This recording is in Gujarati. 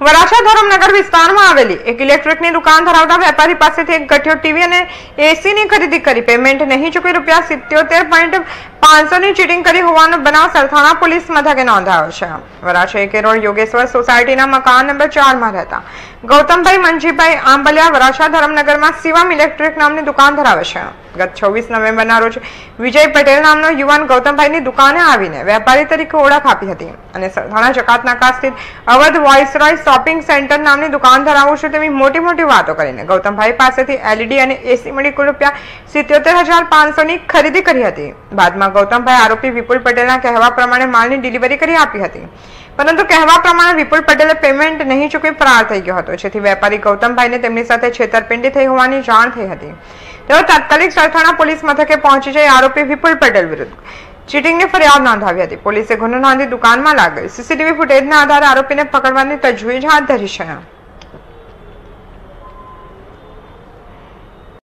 વરાછા ધરમનગર વિસ્તારમાં આવેલી એક ઇલેક્ટ્રિકની દુકાન ધરાવતા વેપારી પાસેથી એક ગઠિયો ટીવી અને એસીની ખરીદી કરી. પેમેન્ટ નહીં ચૂકવી રૂપિયા સિત્યોતેર પોઈન્ટ પાંચસોની ચીટિંગ કરી હોવાનો બનાવ સરથાણા પોલીસ મથકે નોંધાયો છે. વરાછા કેરોળ યોગેશ્વર સોસાયટીના મકાન નંબર ચારમાં રહેતા ગૌતમભાઈ મંજીભાઈ આંબલિયા વરાછા ધરમનગરમાં શિવમ ઇલેક્ટ્રિક નામની દુકાન ધરાવે છે. ગત છવ્વીસ નવેમ્બરના રોજ વિજય પટેલ નામનો યુવાન ગૌતમભાઈની દુકાને આવીને વેપારી તરીકે ઓળખ આપી હતી અને સરથાણા જકાતનાકા સ્થિત અવધ વોઇસરોય શોપિંગ સેન્ટર નામની દુકાન ધરાવું છું તેવી મોટી મોટી વાતો કરીને ગૌતમભાઈ પાસેથી એલઈડી અને એસી મળી કુલ રૂપિયા સિત્યોતેર હજાર પાંચસોની ખરીદી કરી હતી. બાદમાં ગૌતમભાઈ આરોપી વિપુલ પટેલના કહેવા પ્રમાણે માલની ડિલિવરી કરી આપી હતી. પરંતુ કહેવા પ્રમાણે વિપુલ પટેલે પેમેન્ટ નહીં ચૂકવી ફરાર થઈ ગયો હતો. જેથી વેપારી ગૌતમભાઈને તેમની સાથે છેતરપિંડી થઈ હોવાની જાણ થઈ હતી. તેઓ તાત્કાલિક સરથાણા પોલીસ મથકે પહોંચી જઈ આરોપી વિપુલ પટેલ વિરુદ્ધ ચીટિંગની ફરિયાદ નોંધાવી હતી. પોલીસે ગુનો નોંધી દુકાનમાં લાગેલ સીસીટીવી ફૂટેજના આધારે આરોપીને પકડવાની તજવીજ હાથ ધરી છે.